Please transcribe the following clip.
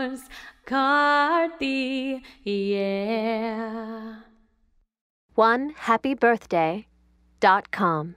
McCarthy, yeah. One happy birthday dot com.